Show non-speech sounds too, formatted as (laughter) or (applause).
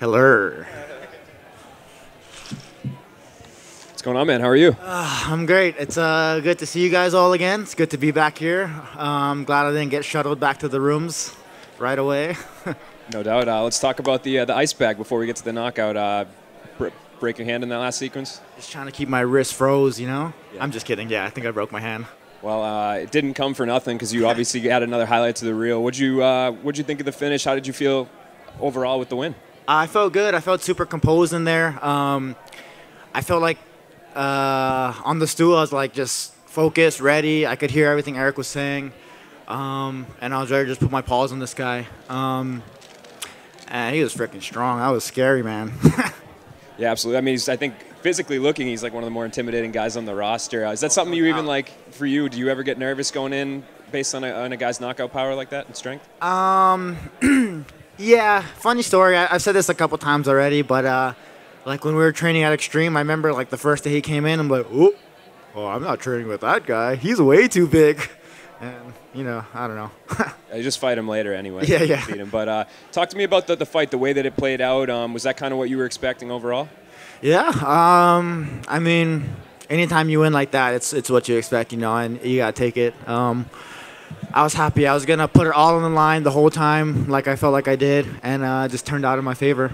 Hello. What's going on, man? How are you? Uh, I'm great. It's uh, good to see you guys all again. It's good to be back here. I'm glad I didn't get shuttled back to the rooms right away. (laughs) no doubt. Uh, let's talk about the uh, the ice bag before we get to the knockout. Uh, br- break your hand in that last sequence? Just trying to keep my wrist froze, you know? Yeah. I'm just kidding. Yeah, I think I broke my hand. Well, uh, it didn't come for nothing because you obviously had another highlight to the reel. What'd you uh, What'd you think of the finish? How did you feel overall with the win? I felt good. I felt super composed in there. Um, I felt like uh, on the stool, I was like just focused, ready. I could hear everything Eric was saying, um, and I was ready to just put my paws on this guy. Um, and he was freaking strong. That was scary, man. (laughs) yeah, absolutely. I mean, I think physically looking, he's like one of the more intimidating guys on the roster. Uh, is that something you even like for you? Do you ever get nervous going in based on a, on a guy's knockout power like that and strength? Um, (clears throat) yeah. Funny story. I, have said this a couple times already, but uh, like when we were training at Xtreme, I remember like the first day he came in, I'm like, oh, oh, I'm not training with that guy. He's way too big. And you know, I don't know. (laughs) I just fight him later anyway. Yeah, yeah. Beat him. But uh, talk to me about the, the fight, the way that it played out. Um, was that kind of what you were expecting overall? Yeah. Um, I mean, anytime you win like that, it's it's what you expect, you know, and you gotta take it. Um, I was happy. I was gonna put it all on the line the whole time, like I felt like I did, and uh, just turned out in my favor.